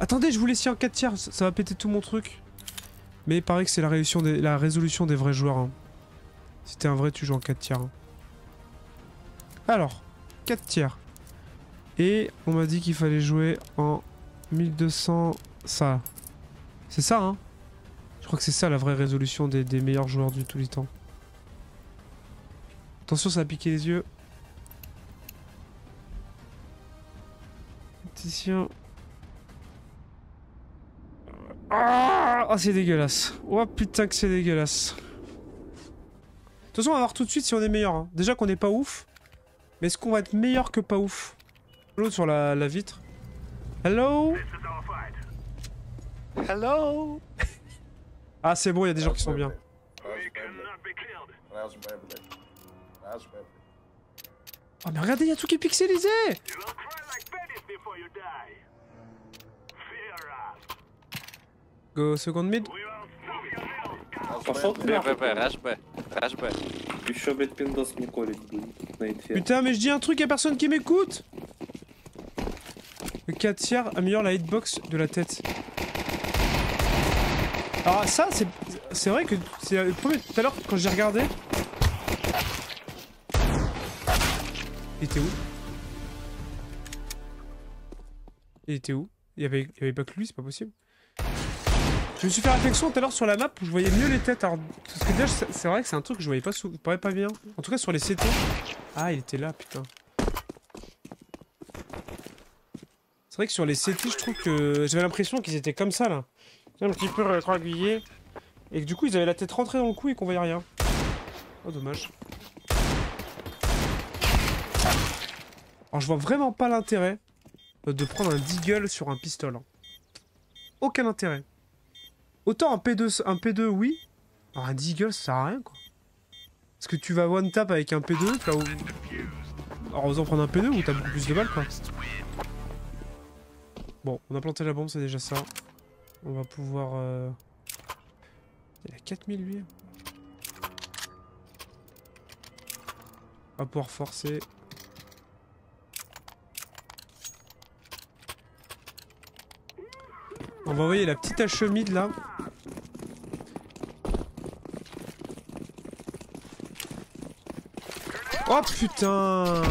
Attendez, je voulais essayer en 4 tiers, ça, va péter tout mon truc. Mais il paraît que c'est la, résolution des- vrais joueurs. hein. Si t'es un vrai, tu joues en 4 tiers. hein. Alors, 4 tiers. Et on m'a dit qu'il fallait jouer en 1200... Ça. C'est ça, hein Je crois que c'est ça la vraie résolution des, meilleurs joueurs du tout les temps. Attention, ça va piquer les yeux. Attention. Ah, c'est dégueulasse. Oh putain que c'est dégueulasse. De toute façon, on va voir tout de suite si on est meilleur. hein. Déjà qu'on est pas ouf. Mais est-ce qu'on va être meilleur que pas ouf? L'autre sur la, la vitre. Hello? Hello? Ah c'est bon, il y a des gens qui sont bien. Oh mais regardez, il y a tout qui est pixelisé Go second mid. Пошел Б, ты Б, Б, раш Б. Раш Б. Еще, блядь, пиндос Миколик будет на инфе. Putain, mais je dis un truc, y a personne qui m'écoute Le 4 tiers améliore la hitbox de la tête. Alors ça, c'est c'est vrai que c'est le premier... Tout à l'heure, quand j'ai regardé... Il était où Il était où il y, avait, il y avait pas que lui, c'est pas possible. Je me suis fait réflexion tout à l'heure sur la map où je voyais mieux les têtes. Alors, parce que déjà, c'est vrai que c'est un truc que je voyais pas, sou- pas, bien. En tout cas, sur les CT. Ah, il était là, putain. C'est vrai que sur les CT, je trouve que j'avais l'impression qu'ils étaient comme ça là. Un petit peu rétroaiguillés. Et que du coup, ils avaient la tête rentrée dans le cou et qu'on voyait rien. Oh, dommage. Alors, je vois vraiment pas l'intérêt de prendre un deagle sur un pistolet. hein. Aucun intérêt. Autant un P2, un P2 oui. Alors, un deagle, ça sert à rien quoi. Parce que tu vas one tap avec un P2, là où. Alors, osant prendre un P2 où t'as beaucoup plus de balles quoi. Bon, on a planté la bombe, c'est déjà ça. On va pouvoir. euh, Il a 4000 lui. On va pouvoir forcer. On va envoyer la petite hache mid là. Oh putain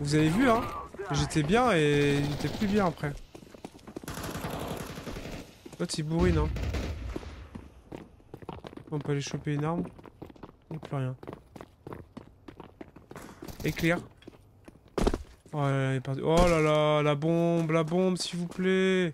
Vous avez vu hein? J'étais bien et j'étais plus bien après. L'autre il bourrine hein. On peut aller choper une arme. Il plus rien. Éclair. Oh là là. Oh la bombe, la bombe, s'il vous plaît.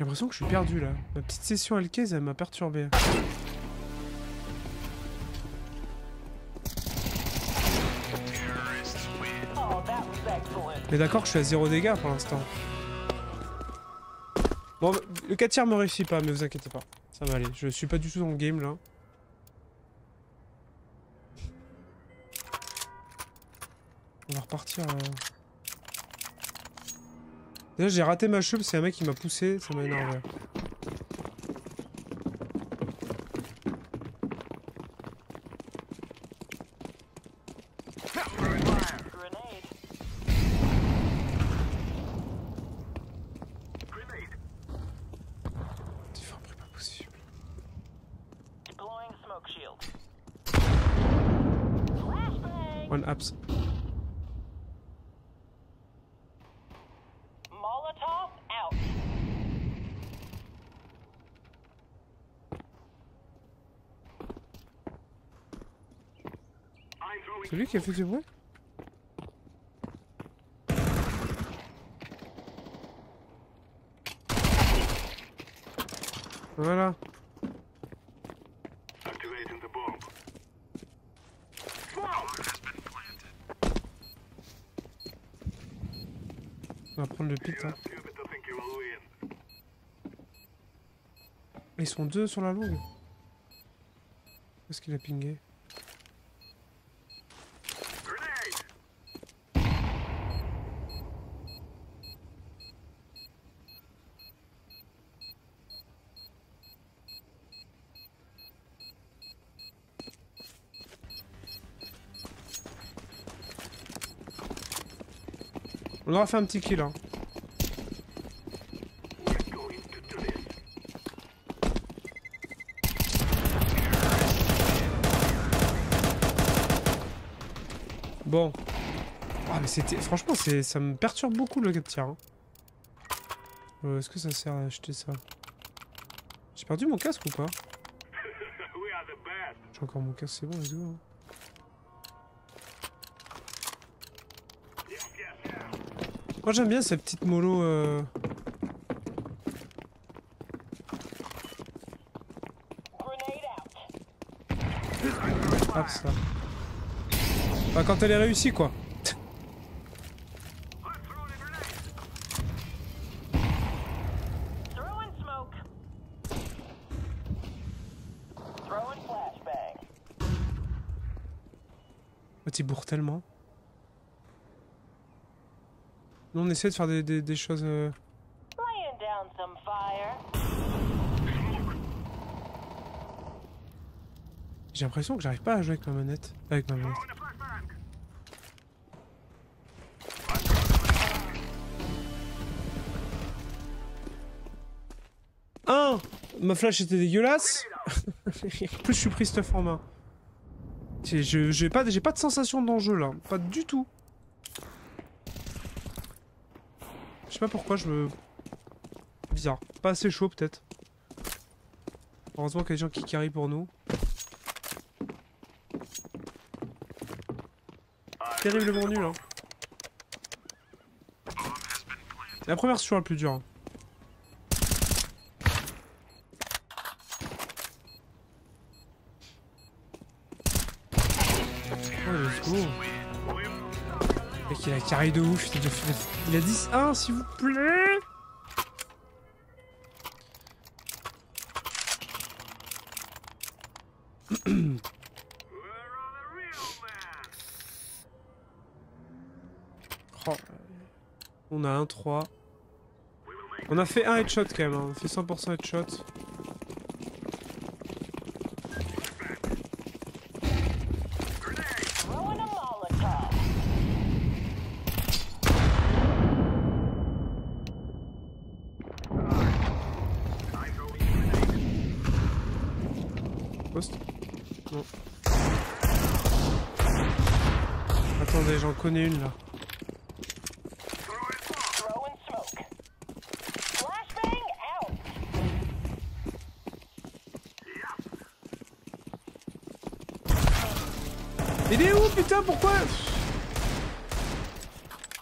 J'ai l'impression que je suis perdu là. Ma petite session Alkez, elle m'a perturbé. Mais d'accord je suis à 0 dégâts pour l'instant. Bon, le 4 tiers me réussit pas, mais vous inquiétez pas. Ça va aller. Je suis pas du tout dans le game là. On va repartir. euh. Déjà, j'ai raté ma y a un mec qui m'a poussé, ça m'a énervé. Tu fais un bruit pas possible. Deploying smoke shield. One apps. Molotov out. C'est lui qui a fait du bruit Voilà. On va prendre le pit. Hein. Ils sont deux sur la longue. Est-ce qu'il a pingé? On aura fait un petit kill hein. Bon. Ah mais c'était... Franchement, c'est... ça me perturbe beaucoup le 4 tir. Hein. Euh, Est-ce que ça sert à acheter ça? J'ai perdu mon casque ou pas J'ai encore mon casque, c'est bon, let's go. hein. Moi j'aime bien ces petites molos... Euh... Ah, ça. Bah quand elle est réussie quoi. T'y bourres tellement. Nous on essaie de faire des, des- des choses... euh. J'ai l'impression que j'arrive pas à jouer avec ma manette. Avec ma manette. Un Ma flash était dégueulasse. en plus je suis pris stuff en main. J'ai pas, j'ai pas de sensation d'enjeu là. Pas du tout. Je sais pas pourquoi je me... Bizarre. Pas assez chaud peut-être. Heureusement qu'il y a des gens qui carry pour nous. Terriblement nul hein. La première sur la plus dure. Il a carré de ouf, il a, déjà fait- il a 10-1 s'il vous plaît Oh. On a un 3. On a fait un headshot quand même, hein. on fait 100% headshot. Throwing a Molotov. Poste Non. Attendez, j'en connais une là. Throwing smoke. Flashbang out. Il est où putain Pourquoi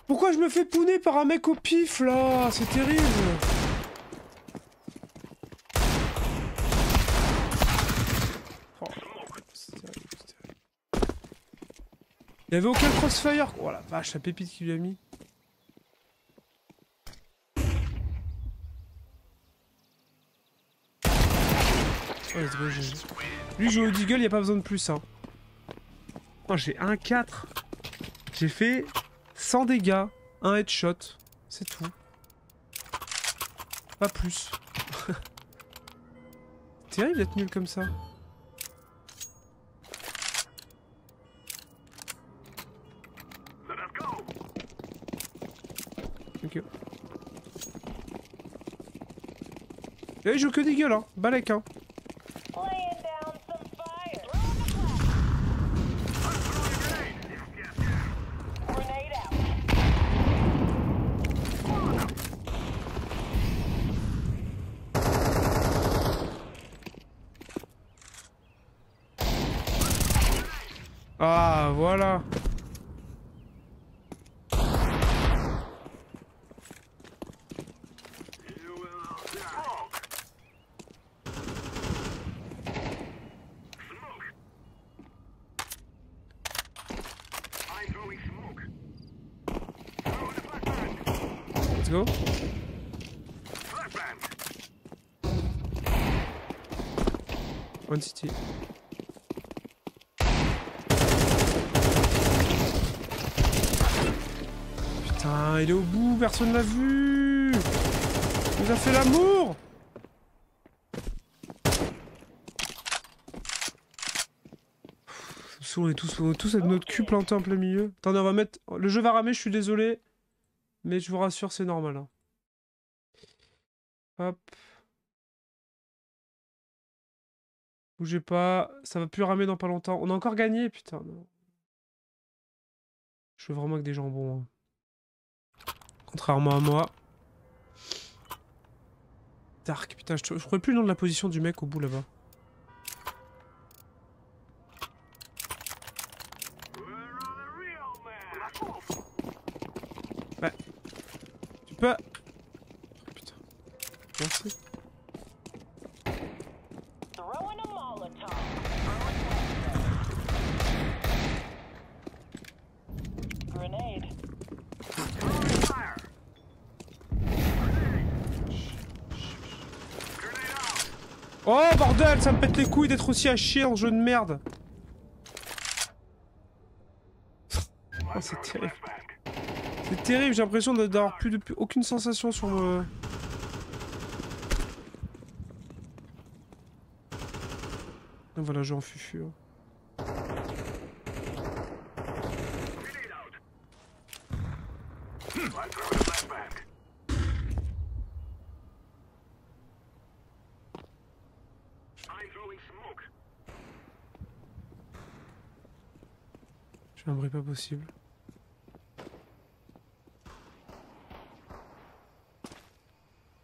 Pourquoi je me fais pouner par un mec au pif là? C'est terrible. Il y avait aucun crossfire Oh la vache, la pépite qu'il a mis. GG. Lui joue au Deagle, y a pas besoin de plus hein. Oh, j'ai un 4. J'ai fait 100 dégâts, un headshot, c'est tout. Pas plus. Terrible d'être nul comme ça. Ok. Là, il joue que des gueules, hein. Balek, hein. Laying down some fire. Grenade out. Ah, voilà. Let's go. One City. Putain, il est au bout, personne l'a vu Il a fait l'amour On est tous, tous avec notre cul planté en plein milieu. Attendez, on va mettre... Le jeu va ramer, je suis désolé. Mais je vous rassure, c'est normal. hein. Hop. Bougez pas, ça va plus ramer dans pas longtemps. On a encore gagné, putain. Je veux vraiment que des jambons. hein. Contrairement à moi. Dark, putain, je, je trouvais plus le nom de la position du mec au bout là-bas. Bah, tu peux... Oh, putain. Merci. Throwing a Molotov. Grenade. Oh bordel, ça me pète les couilles d'être aussi à chier ce jeu de merde. oh, c'est terrible. C'est terrible, j'ai l'impression d'avoir plus, de, plus aucune sensation sur le... Ah, voilà, jeu en fufu. Je fais un bruit pas possible.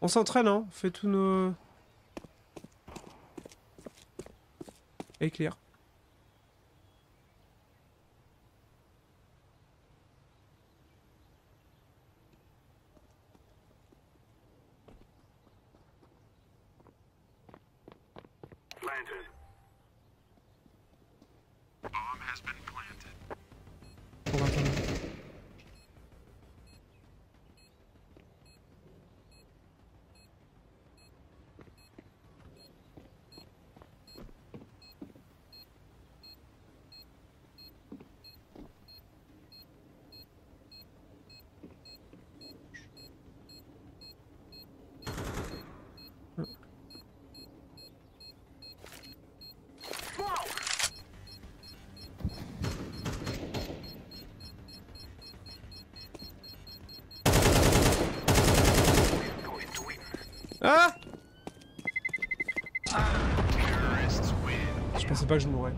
On s'entraîne, hein On fait tous nos... Éclair. On va attendre. Ah Je pensais je mourrais.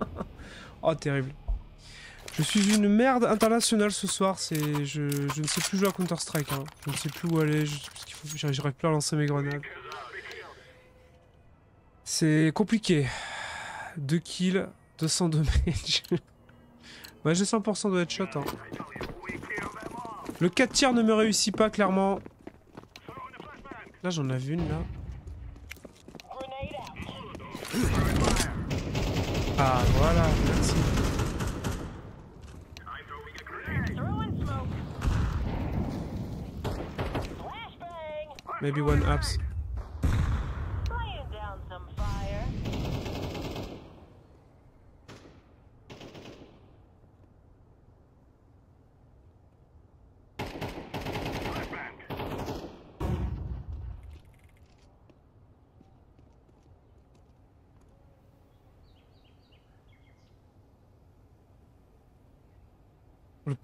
oh, terrible. Je suis une merde internationale ce soir, c'est... Je, je ne sais plus jouer à Counter-Strike, hein. Je ne sais plus où aller, je... qu'il faut... j'arrive plus à lancer mes grenades. C'est compliqué. 2 kills, 200 de damage. ouais, j'ai 100% de headshot, hein. Le 4 tiers ne me réussit pas, clairement. Là, j'en avais une, là. Ah, voilà, merci. Throwing smoke. Flashbang. Maybe one ups.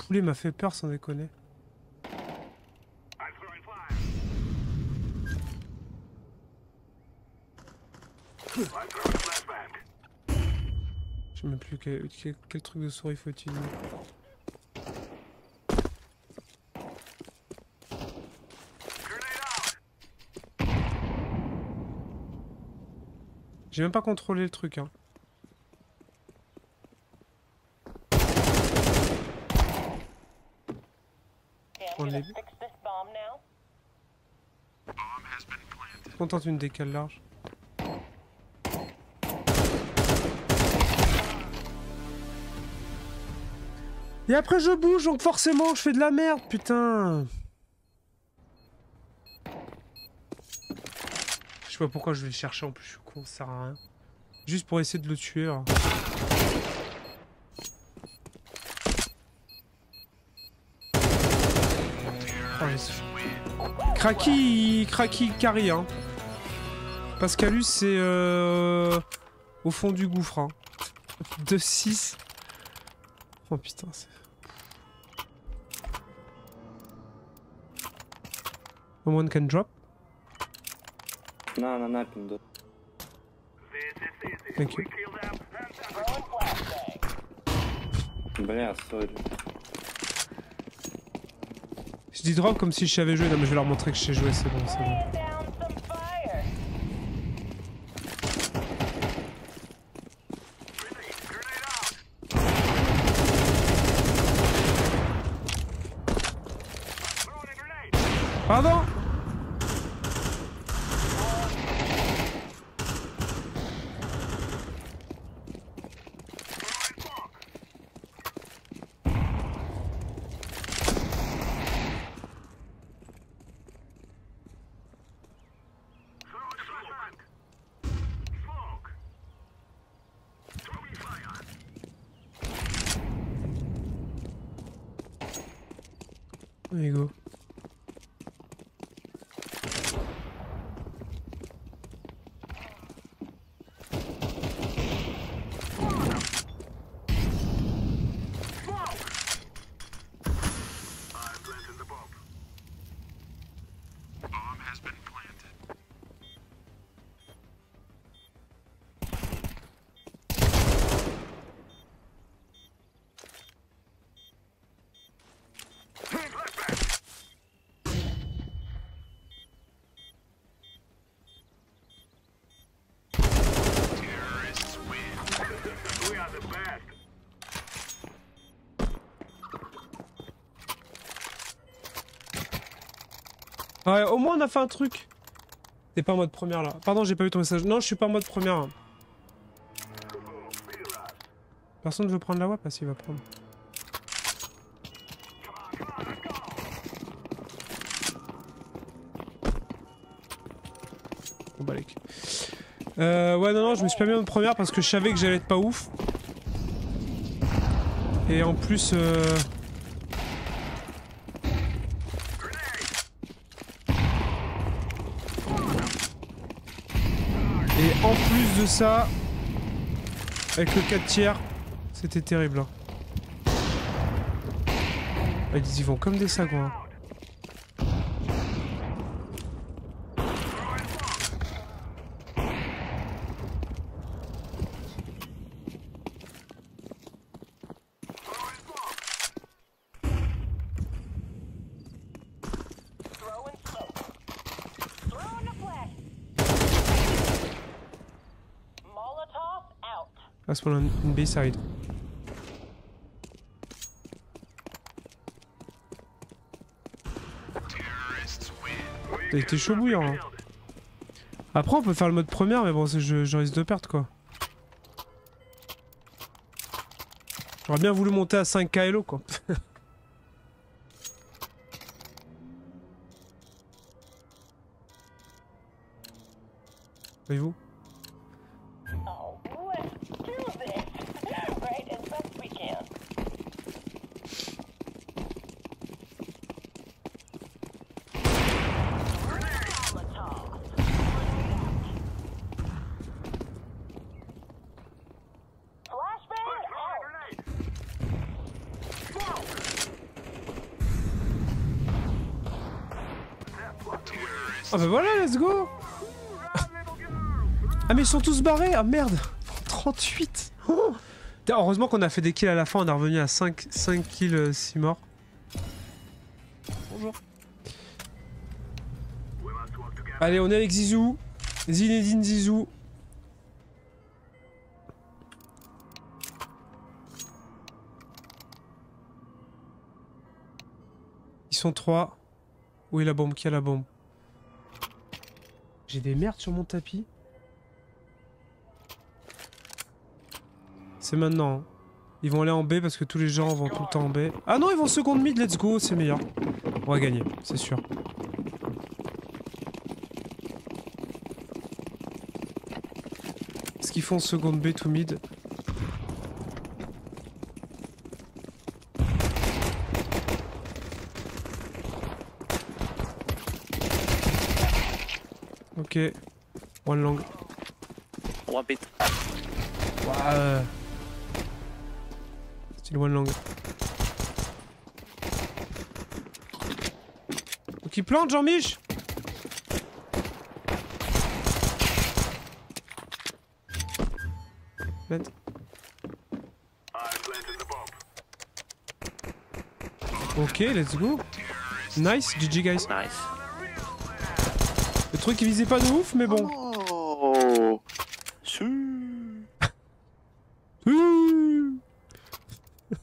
Poulet m'a fait peur sans déconner. Je sais même plus quel, truc de souris faut utiliser. J'ai même pas contrôlé le truc hein. Okay, I'm On gonna est- fix this bomb now. Contente une décale large. Et après je bouge, donc forcément je fais de la merde, putain. Je sais pas pourquoi je vais le chercher en plus, je suis con, ça sert à rien. Juste pour essayer de le tuer. là. Oh, les- Kraki, Kraki carry, hein. Pascalus, c'est euh, au fond du gouffre. Hein. 2-6. Oh putain, c'est. Someone can drop. На, на, на, пиндос. Thank you. Throwing flashbang. Бля, сори. Je dis drop comme si je savais jouer. Non, mais je vais leur montrer que je sais jouer, c'est bon, c'est bon. Ouais, au moins on a fait un truc. T'es pas en mode première là. Pardon, j'ai pas vu ton message. Non, je suis pas en mode première. Personne veut prendre la WAP Ah si, il va prendre. Bon bah. Euh, ouais, non, non, je me suis pas mis en première parce que je savais que j'allais être pas ouf. Et en plus, euh... Et en plus de ça, avec le 4 tiers, c'était terrible. hein. Ah, Ils y vont comme des sagouins. Throwing smoke. Throwing the flash. Molotov out. Last one on, B side. T'as été chaud bouillant. hein. Après, on peut faire le mode première, mais bon, je, je risque de perdre quoi. J'aurais bien voulu monter à 5 KLO quoi. Voyez-vous Oh, let's do this. Right as best we can. Molotov. Flashbang out. Ah bah voilà, let's go Ah mais ils sont tous barrés Ah merde 38 Oh Heureusement qu'on a fait des kills à la fin, on est revenu à 5, 5 kills, 6 morts. Bonjour. Allez, on est avec Zizou. Zinedine Zizou. Ils sont 3. Où est la bombe Qui a la bombe? J'ai des merdes sur mon tapis. C'est maintenant. Hein. Ils vont aller en B parce que tous les gens vont tout le temps en B. Ah non, ils vont seconde mid, let's go, c'est meilleur. On va gagner, c'est sûr. Est-ce qu'ils font seconde B tout mid Ok. One long. One bit. Ouais. Still one long. Donc il plante Jean-Mich Plant. Ok, let's go. Nice, GG guys. Nice. Le truc il visait pas de ouf, mais bon. Oh. Ouh.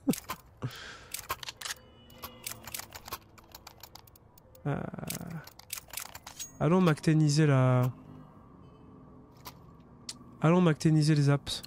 Euh, Allons macténiser la... Allons macténiser les apps.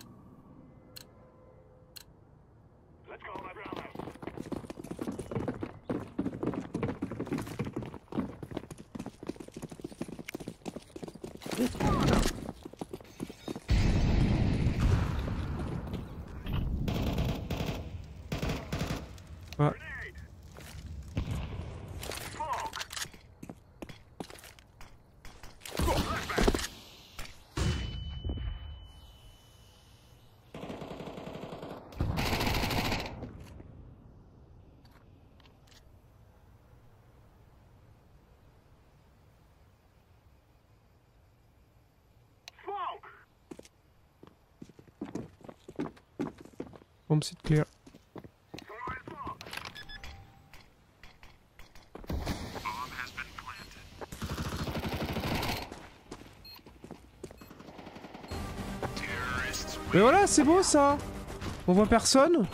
Bomb site clear. Mais voilà, c'est beau ça On voit personne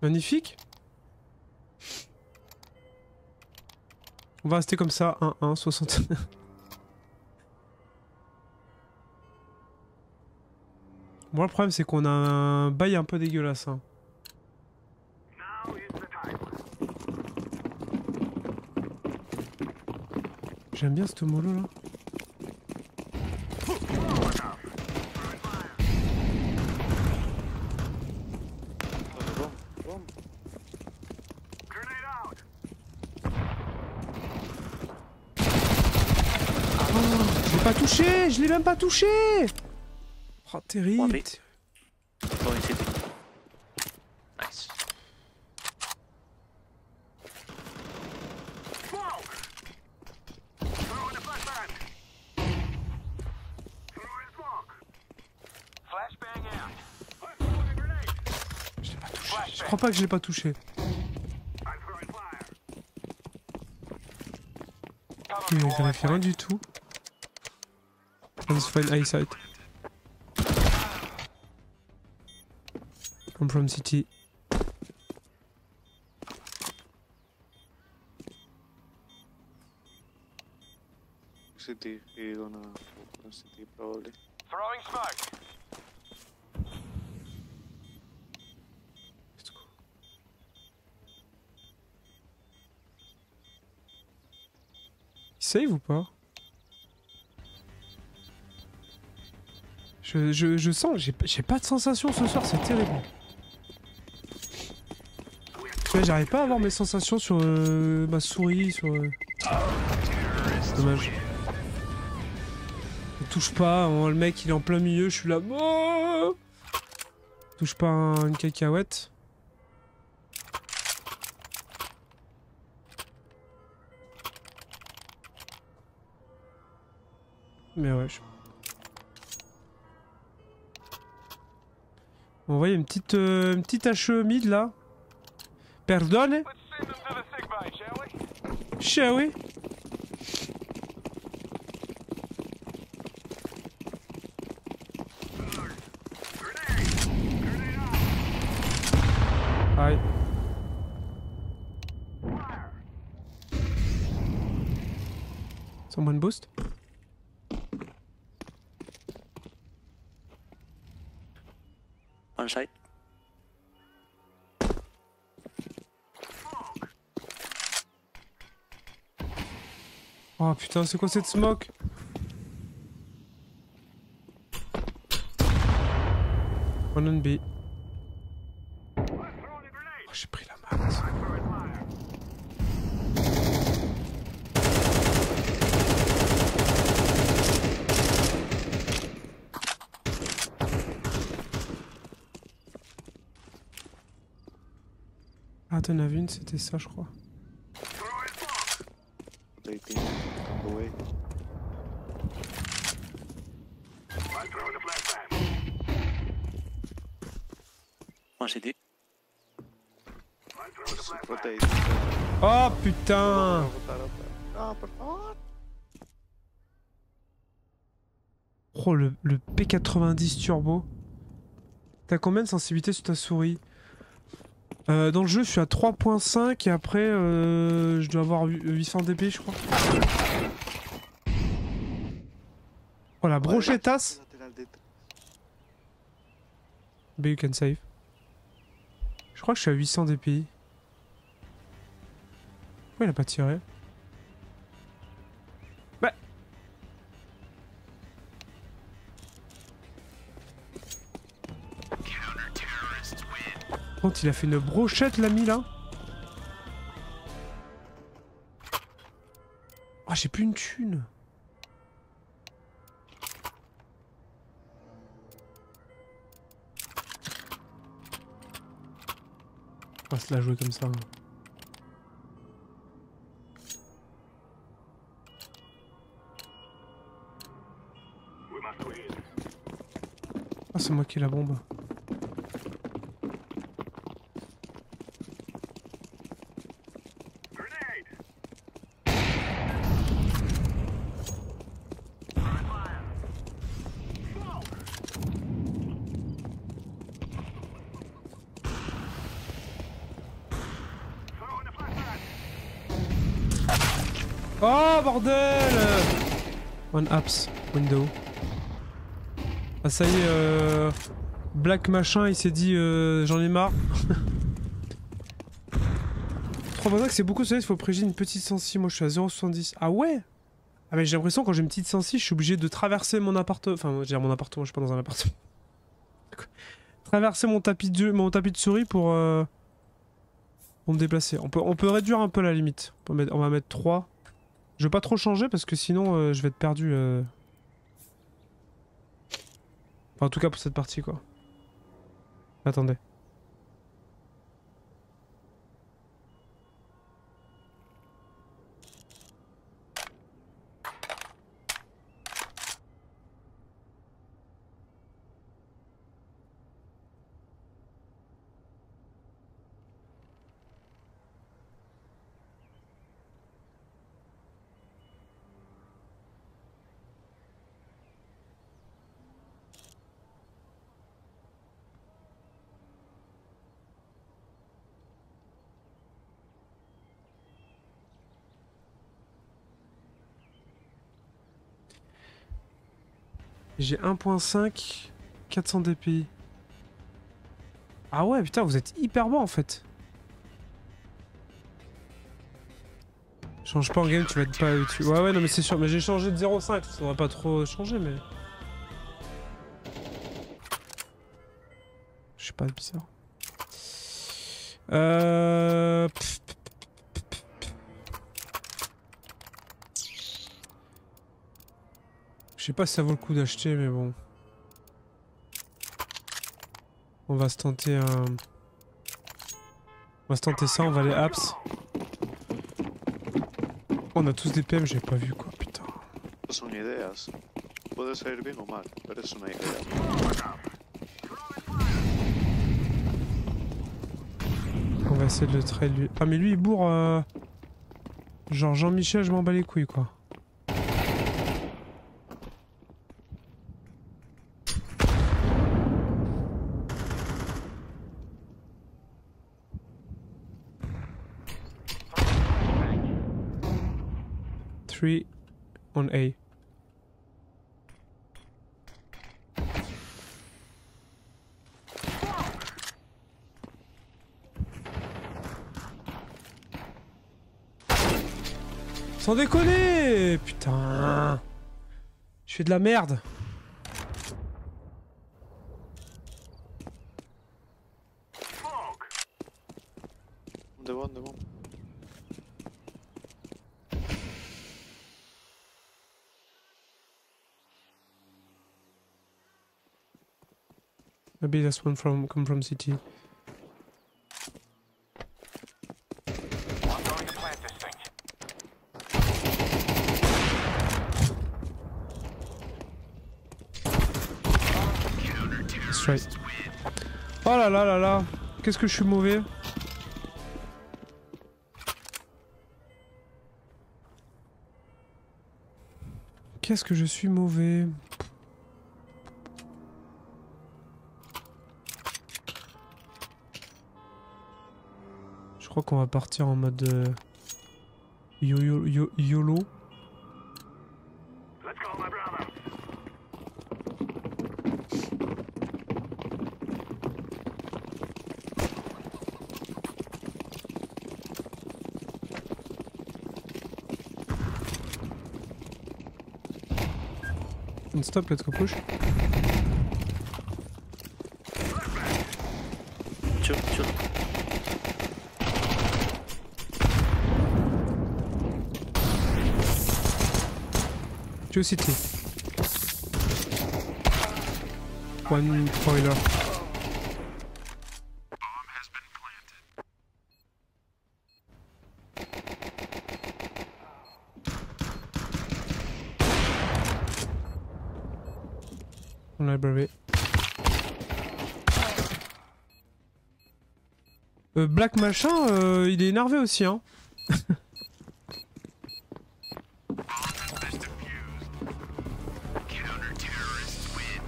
Magnifique On va rester comme ça, 1-1, 60. Moi, le problème, c'est qu'on a un bail un peu dégueulasse. hein. J'aime bien ce mollo là. Je l'ai pas touché Je l'ai même pas touché Oh, terrible. Going city. Nice. Je crois pas que je l'ai pas touché. Il m'a vérifié rien du tout. Let's find eyesight. I'm from city. City, you're gonna open city probably. Throwing smoke. Il save ou pas? Je, je, je sens, j'ai j'ai pas de sensation ce soir, c'est terrible. J'arrive pas à avoir mes sensations sur euh, ma souris, sur... euh, Dommage. Ne touche pas, hein, le mec il est en plein milieu, je suis là... Oh touche pas une cacahuète. Mais ouais, je... On voit, une petite, euh, une petite HE mid là. Perdone? Bay, shall, we? shall we? Hi. Someone boost? Oh putain, c'est quoi cette smoke One on B. Oh, j'ai pris la mat. Ah, t'en vu une, c'était ça, je crois. Oh putain. Oh, le, le P90 turbo. T'as combien de sensibilité sur ta souris Euh, Dans le jeu, je suis à 3.5 et après, euh, je dois avoir hu- 800 dp, je crois. Oh, la detrás. B, you can save. Je crois que je suis à 800 dpi. Pourquoi il a pas tiré? Bah. Quand il a fait une brochette l'ami là. Ah j'ai plus une thune Va se la jouer comme ça. Ah, c'est moi qui ai la bombe. Oh bordel Apps window. Ah ça y est, euh... Black machin il s'est dit euh, j'en ai marre. Trop pas que c'est beaucoup solide, il faut préger une petite sensi. Moi je suis à 0,70. Ah ouais? Ah mais j'ai l'impression quand j'ai une petite sensi, je suis obligé de traverser mon appartement. Enfin, dire mon appartement, je suis pas dans un appartement. Traverser mon tapis de mon tapis de souris pour euh, pour me déplacer. On peut on peut réduire un peu la limite. On, peut mettre- on va mettre 3. Je vais pas trop changer parce que sinon euh, je vais être perdu. euh. En tout cas pour cette partie quoi. Attendez. J'ai 1.5, 400 dpi. Ah ouais, putain, vous êtes hyper bon en fait. Change pas en game, tu vas être pas. Ouais, ouais, non, mais c'est sûr. Mais j'ai changé de 0.5, ça va pas trop changer, mais. Je sais pas, bizarre. Euh. pff, Je sais pas si ça vaut le coup d'acheter, mais bon. On va se tenter un. On va se tenter ça, on va aller apps. On a tous des PM, j'ai pas vu quoi, putain. Son ideas. Puede ser bien o mal, pero es una idea. On va essayer de le trade lui. Ah mais lui il bourre euh, Genre Jean-Michel je m'en bats les couilles quoi. Three on A. Sans déconner Putain Je fais de la merde Devant, devant. Maybe this one from come from city. I'm going to plant this thing. Straight. Oh là là là là Qu'est-ce que je suis mauvais Qu'est-ce que je suis mauvais Je crois qu'on va partir en mode euh, yo, yo, yo- YOLO. Stop, let's go push. Tchou. Two city. One spoiler. Euh, Black machin, euh, il est énervé aussi, hein.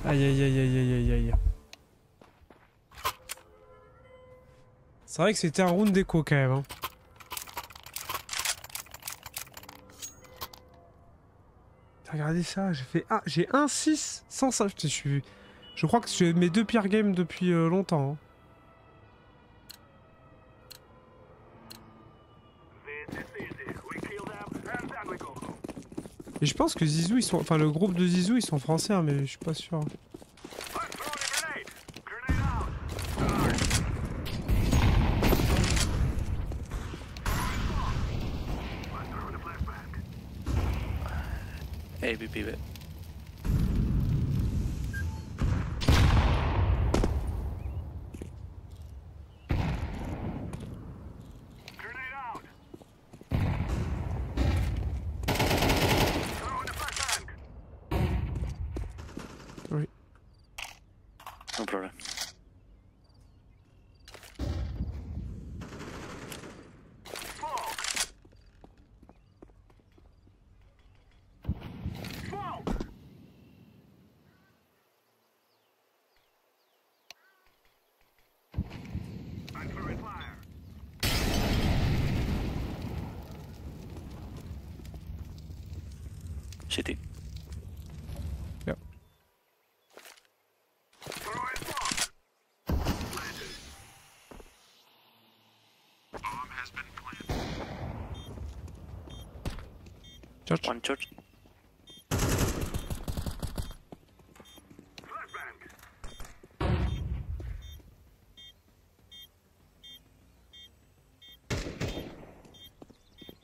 Aïe aïe aïe aïe aïe aïe aïe. C'est vrai que c'était un round d'écho quand même. Hein. Regardez ça, j'ai fait ah, j'ai 1-6 sans ça. Je, suis, je crois que c'est mes deux pires games depuis euh, longtemps. hein. Et je pense que Zizou, ils sont, enfin le groupe de Zizou, ils sont français, hein, mais je suis pas sûr. City. Throwing smoke. Planted. Bomb has been planted. Church. One church. Flashbang.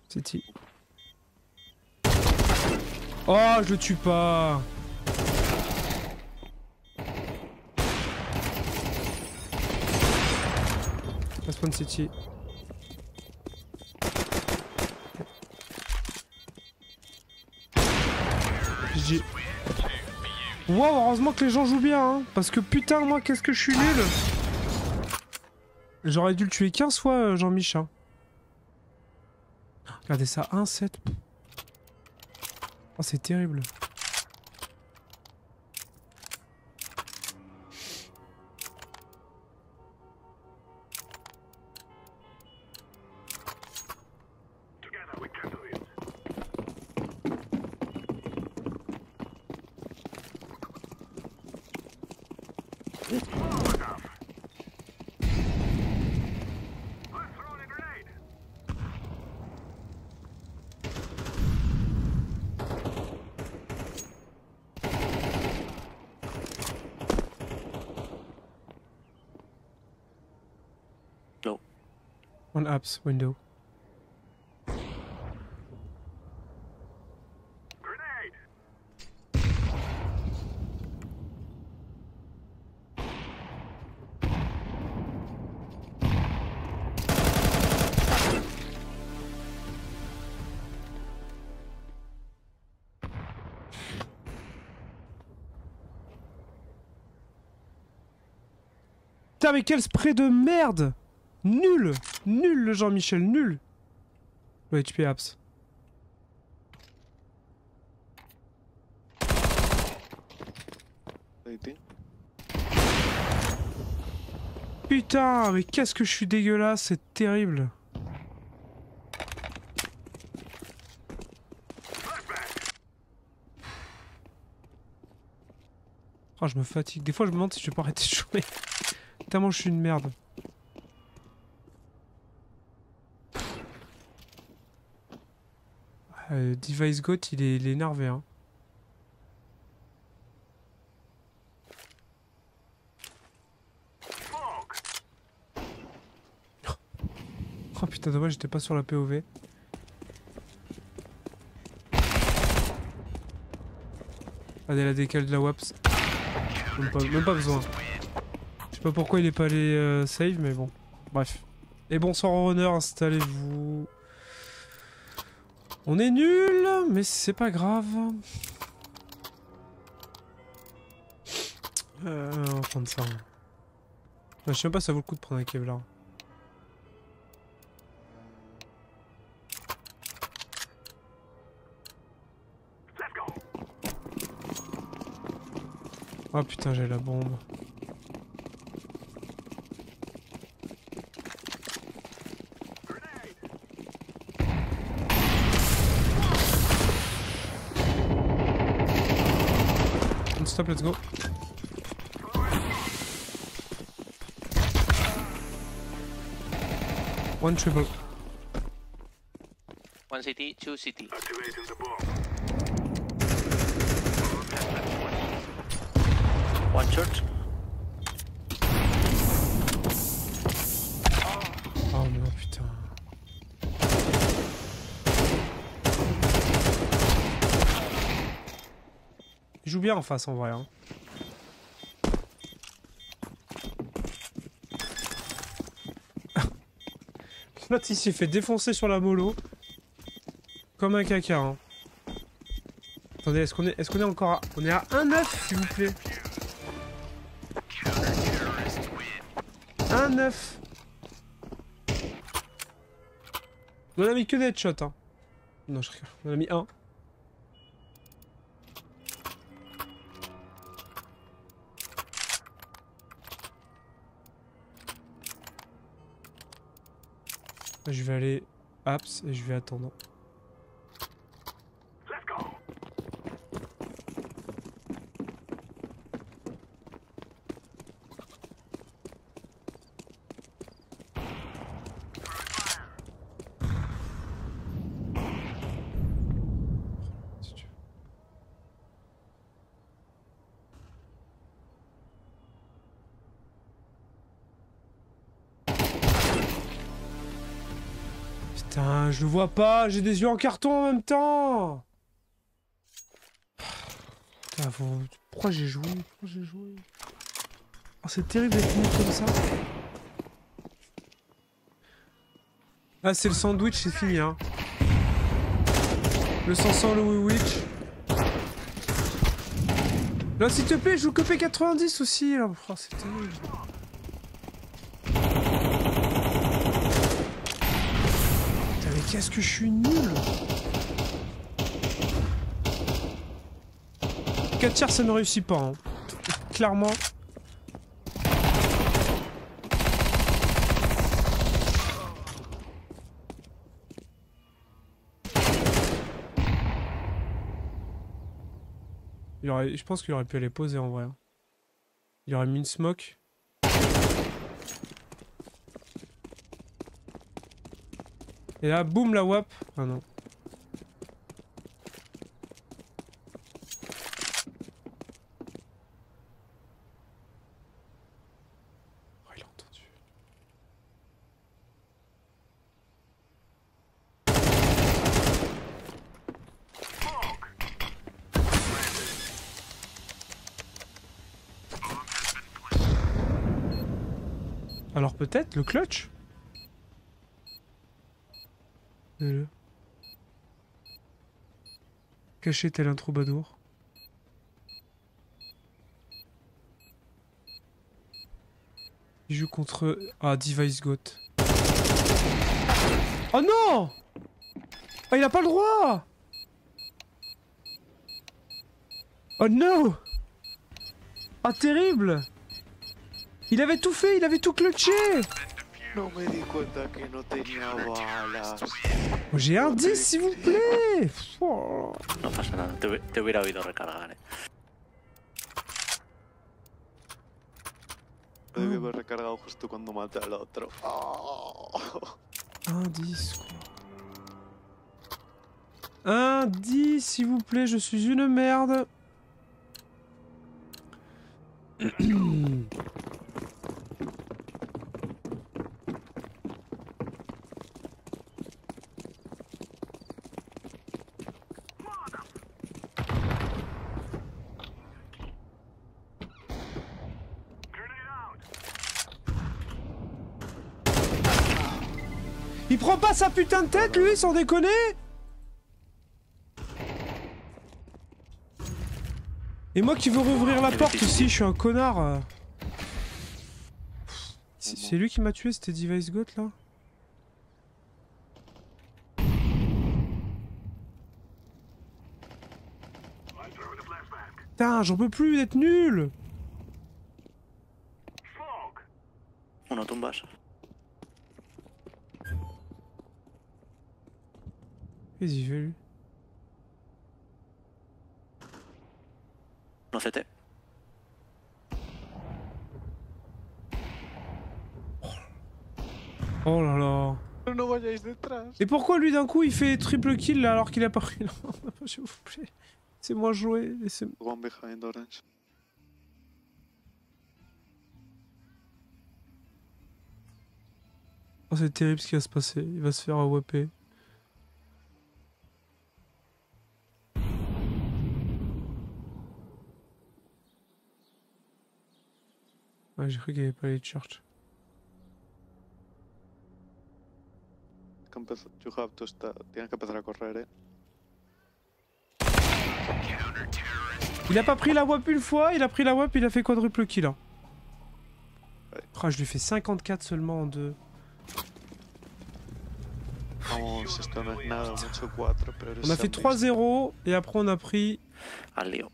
City. Oh, je le tue pas. Spawn City. Wow, heureusement que les gens jouent bien, hein, parce que putain, moi, qu'est-ce que je suis nul. J'aurais dû le tuer 15 fois, euh, Jean-Michel. Regardez ça, 1-7. Oh, c'est terrible. On apps, window. Putain, mais quel spray de merde Nul Nul le Jean-Michel, nul Le HP apps. Putain, mais qu'est-ce que je suis dégueulasse, c'est terrible. Ah, je me fatigue. Des fois, je me demande si je vais pas arrêter de jouer. Tellement je suis une merde. Euh, Device Goat, il est, il est énervé, hein. Oh putain, dommage, j'étais pas sur la POV. Allez, la décale de la WAPS. Même pas, pas besoin. Je sais pas pourquoi il est pas allé euh, save, mais bon. Bref. Et bonsoir Runner, installez-vous. On est nul, mais c'est pas grave. Euh, on va prendre ça. Je sais même pas si ça vaut le coup de prendre un Kevlar. Oh putain, j'ai la bombe. Stop, let's go. One triple. One city, two city. Activating the bomb. One church. Joue bien en face en vrai. Hein. L'autre il s'est fait défoncer sur la mollo. Comme un caca. Hein. Attendez, est-ce qu'on est, est, qu'on est encore à... On est à 1-9 s'il vous plaît? 1-9 On a mis que des headshots hein. Non je rigole, on a mis un. Je vais aller apps et je vais attendre. Je le vois pas, j'ai des yeux en carton en même temps. Faut- pourquoi j'ai joué? Pourquoi j'ai joué? Oh, c'est terrible d'être mis comme ça. Ah, c'est le sandwich, c'est fini, hein. Le 500, le Wii Witch. Là, s'il te plaît, je joue que P90 aussi. Là. Oh, c'est terrible. Putain, mais qu'est-ce que je suis nul 4 tiers, ça ne réussit pas. hein. Clairement. Il aurait, je pense qu'il aurait pu aller poser en vrai. hein. Il aurait mis une smoke. Et là, boum, la WAP. Ah non. Oh, il entendu. Alors peut-être le clutch? Caché tel un troubadour. Il joue contre... Ah, Device Goat. Oh non Ah, il a pas le droit Oh non Ah, terrible Il avait tout fait, il avait tout clutché No me di cuenta que no tenía balas. Oh, J'ai un 10, s'il vous plaît Oh. No pasa nada, te, te hubiera oído recargar, eh. Lo debí haber recargado justo cuando maté al otro. Oh. Un 10, quoi. Un 10, s'il vous plaît, je suis une merde. Il prend pas sa putain de tête, lui, sans déconner Et moi qui veux rouvrir la porte ici, je suis un connard. C'est lui qui m'a tué, c'était Device Goat là. Putain, j'en peux plus d'être nul Smoke. Uno tumbas. Vas-y, fais lui. Uno CT. Oh là là. No vayáis detrás. Et pourquoi lui d'un coup il fait triple kill là, alors qu'il a pas pris S'il vous plaît. C'est moi jouer. One behind orange. Oh, c'est terrible ce qui va se passer. Il va se faire wapper. Ouais, j'ai cru qu'il n'y avait pas les church. Que empezó- You have to start. Tienes que empezar a correr, eh. Il a pas pris la WAP une fois, il a pris la WAP, il a fait quadruple kill. Hein. Ouais. Ah, je lui fais 54 seulement en deux. Vamos, esto no es nada, mucho 4, pero eres On a fait Sam 3-0 et après on a pris Al lío.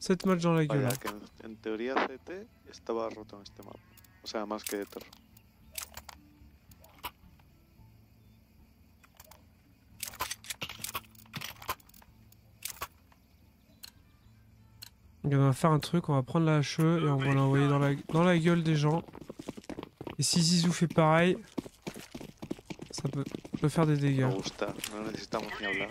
7 matchs dans la gueule. Vaya, que en, en teoría CT estaba roto en este mapa. O sea, más que Ether. On va faire un truc, on va prendre la HE et on va l'envoyer dans la, dans la gueule des gens. Et si Zizou fait pareil, ça peut, peut faire des dégâts. Me gusta, no necesitamos ni hablar.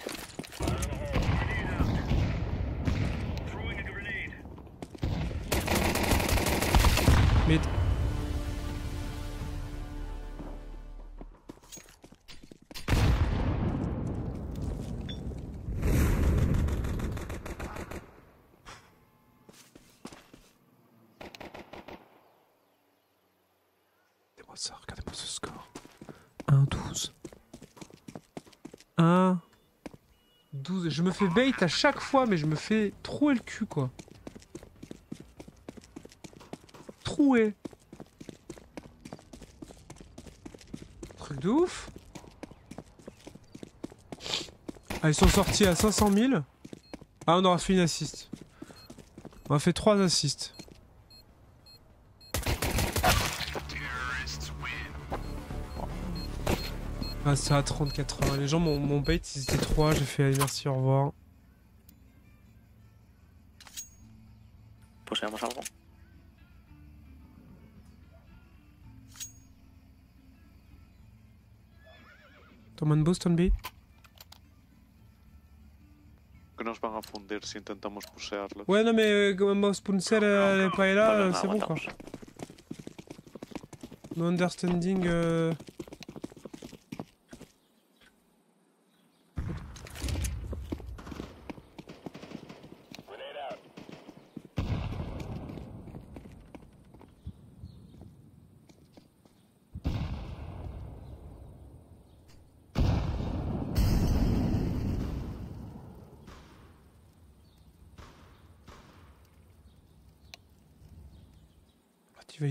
Je me fais bait à chaque fois, mais je me fais trouer le cul, quoi. Troué. Truc de ouf. Ah, ils sont sortis à 500 000. Ah, on aura fait une assist. On a fait 3 assists. Ah, c'est à 30-80. Les gens m'ont bait, ils étaient 3. J'ai fait allez, merci, au revoir. Poseamos algo. Toman Boston B. Que nos van a fundir si intentamos pusearlos. Ouais, non, mais euh, comme sponsor elle est pas là, Vale, euh, nada, c'est bon quoi. No understanding. euh,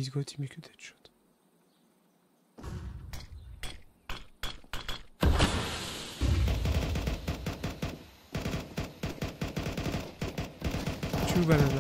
Device got immediate headshot. Tu banana.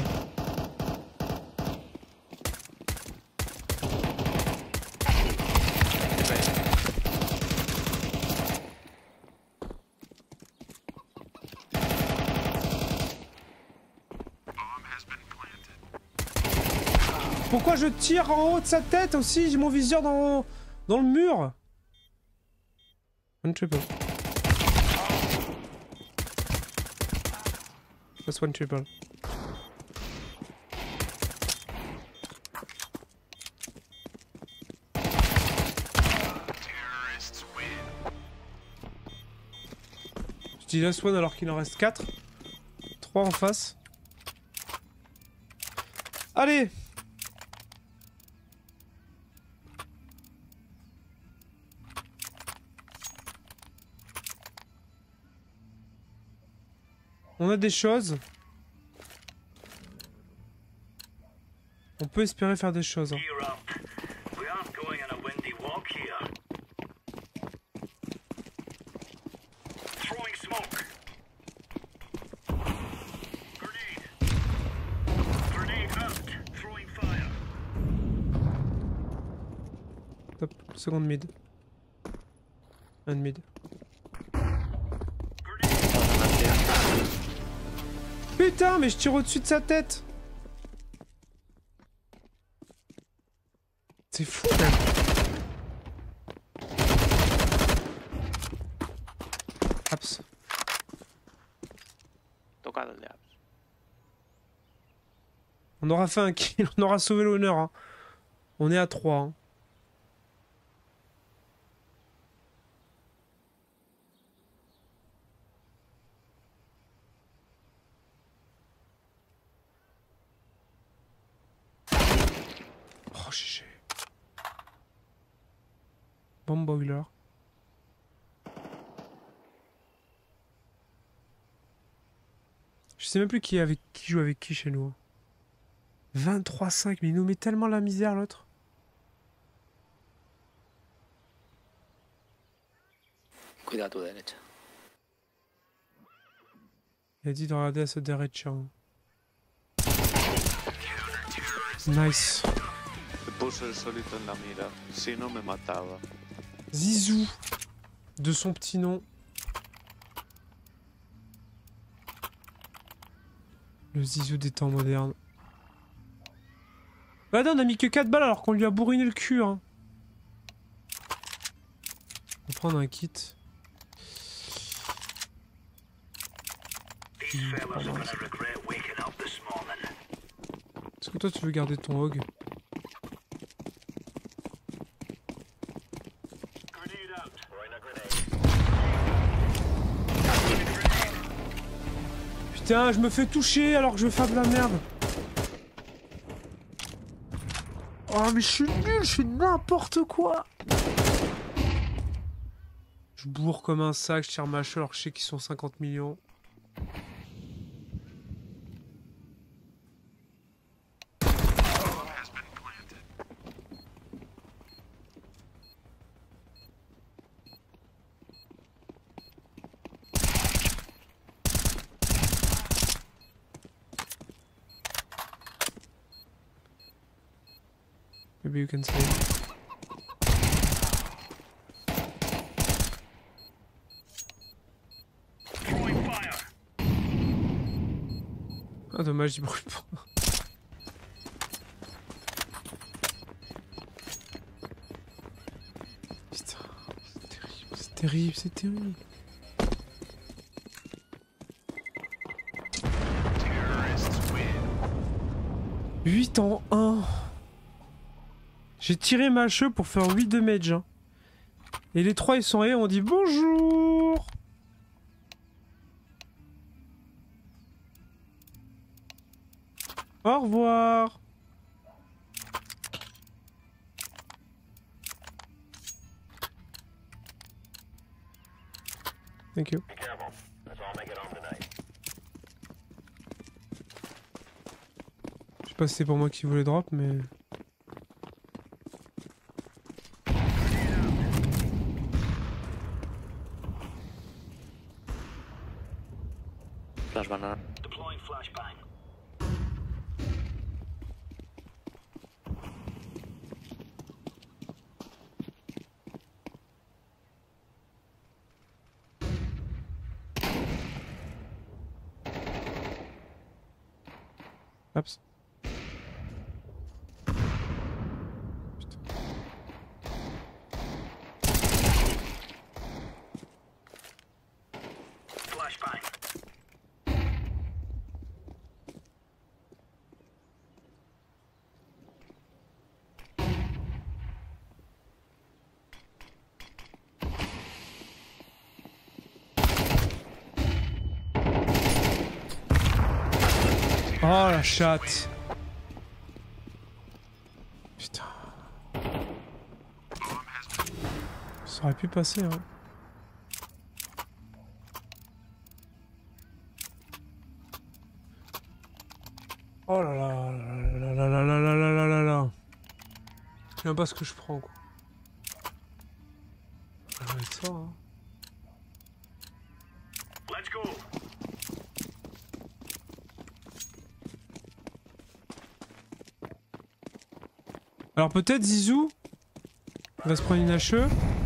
Pourquoi je tire en haut de sa tête aussi J'ai mon viseur dans, dans le mur. One triple. That's one triple. Je dis last one alors qu'il en reste 4. 3 en face. Allez On a des choses. On peut espérer faire des choses. hein. Top. Seconde mid. Un mid. Putain, mais je tire au-dessus de sa tête C'est fou, même Abs. On aura fait un kill, on aura sauvé l'honneur. hein. On est à 3. hein. Oh, GG. Bomb boiler. Je sais même plus qui, avec, qui joue avec qui chez nous. hein. 23-5, mais il nous met tellement la misère l'autre. Derecha. Il a dit de regarder à ce derecha. hein. Nice. Zizou. De son petit nom. Le Zizou des temps modernes. Bah non, on a mis que 4 balles alors qu'on lui a bourriné le cul. Hein. On va prendre un kit. Est-ce que toi tu veux garder ton hog Grenade out. Throwing a grenade. Putain, je me fais toucher alors que je de la merde. Oh mais je suis nul, je fais n'importe quoi. Je bourre comme un sac, je tire ma alors je sais qu'ils sont 50 millions. Maybe you can say. Throwing fire. Dommage, il brûle pas. Putain, c'est terrible, c'est terrible, c'est terrible. Huit en 1 J'ai tiré ma cheveux pour faire 8 de mage. hein. Et les trois ils sont arrivés, on dit bonjour sais pas si c'est pour moi qui voulait drop, mais... Flash banane. Oh la chatte. Putain. Ça aurait pu passer, hein. Oh là là là là là là là là là là là. Je sais pas ce que je prends, quoi. Ça va être ça, hein. Let's go. Alors peut-être Zizou va se prendre une. HE. Grenade.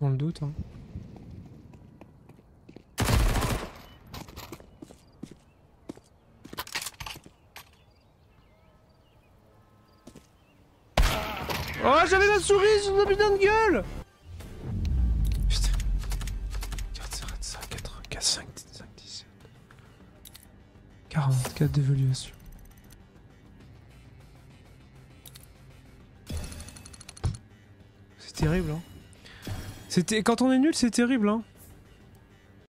Dans le doute, hein. Oh, j'avais la souris sur le putain de gueule Putain. 4, 7, 5, 4, 4, 5, 5, 17. 44 d'évaluation. C'est terrible, hein. Quand on est nul, c'est terrible, hein.